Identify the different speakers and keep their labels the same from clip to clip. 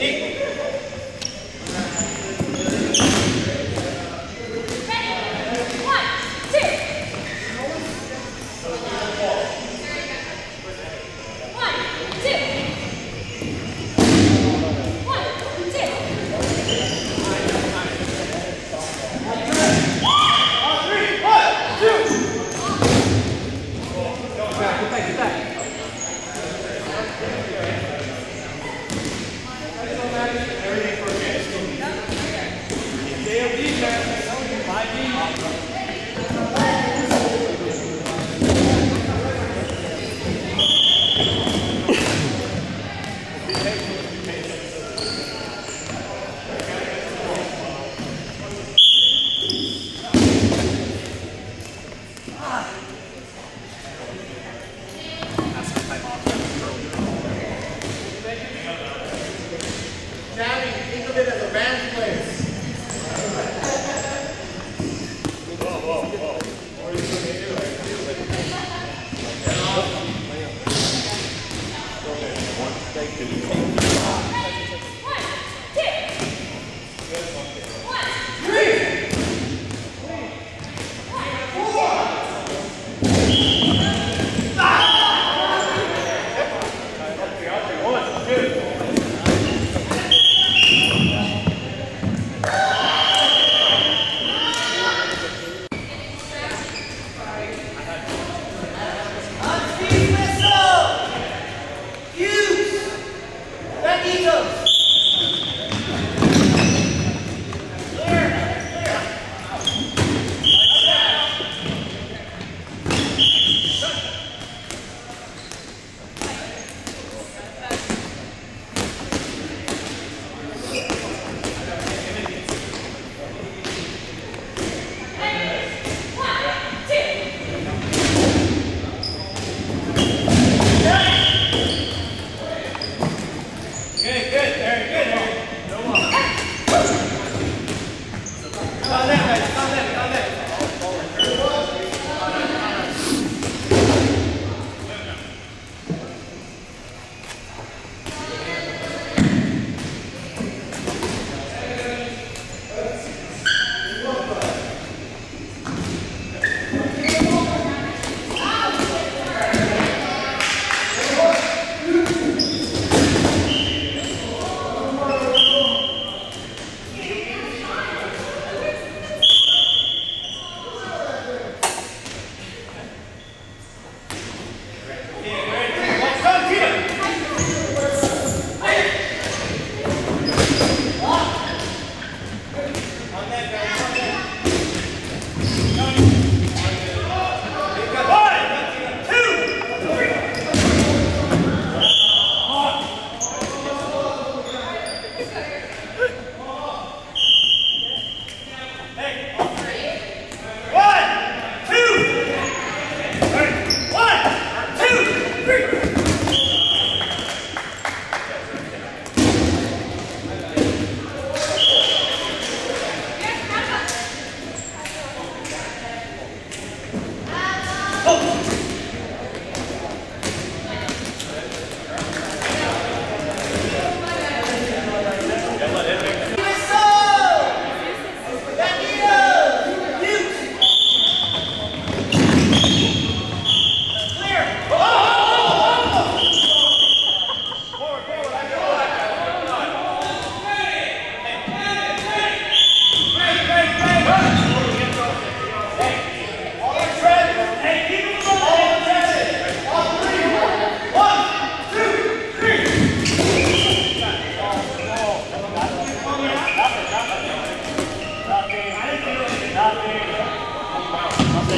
Speaker 1: Get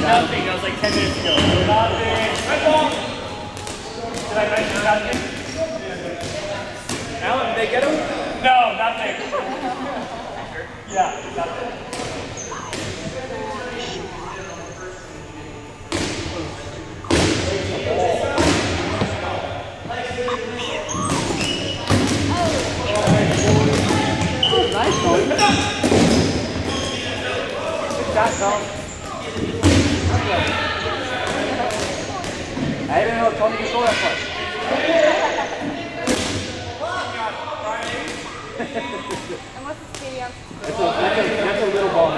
Speaker 1: Nothing. Was like 10 minutes ago. Did I mention nothing?
Speaker 2: Alan, did him?
Speaker 1: No, nothing. yeah, nothing.
Speaker 2: Oh. Shot, Tony. I didn't know Tony could score that far.
Speaker 3: And what's stadium?
Speaker 2: That's a, that's a, that's a little ball